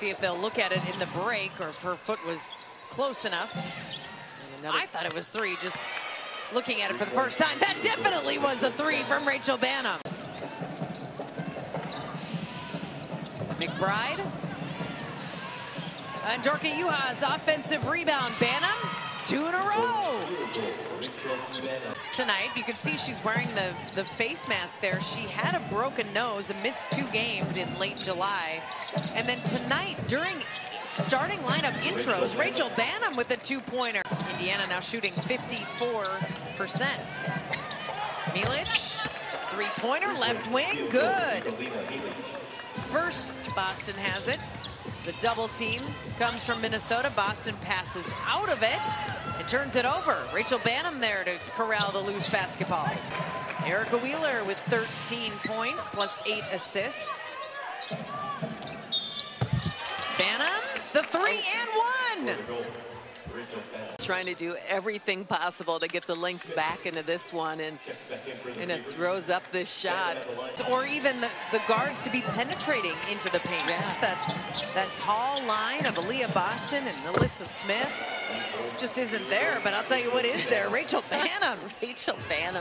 see if they'll look at it in the break or if her foot was close enough. I thought it was three just looking at it for the first time. That definitely was a three from Rachel Banham. McBride. And Dorka Juhász offensive rebound. Banham, two in a row. Tonight, you can see she's wearing the, the face mask there. She had a broken nose and missed two games in late July. And then tonight, during starting lineup intros, Rachel Banham with a two-pointer. Indiana now shooting 54%. Mitchell, three-pointer, left wing, good. First, Boston has it. The double team comes from Minnesota. Boston passes out of it turns it over. Rachel Banham there to corral the loose basketball. Erica Wheeler with 13 points plus eight assists. Banham, the three and one. Trying to do everything possible to get the Lynx back into this one and, and it throws up this shot. Or even the, the guards to be penetrating into the paint. Yeah. That, that tall line of Aliyah Boston and NaLyssa Smith just isn't there. But I'll tell you what is there. Rachel Banham. Rachel Banham.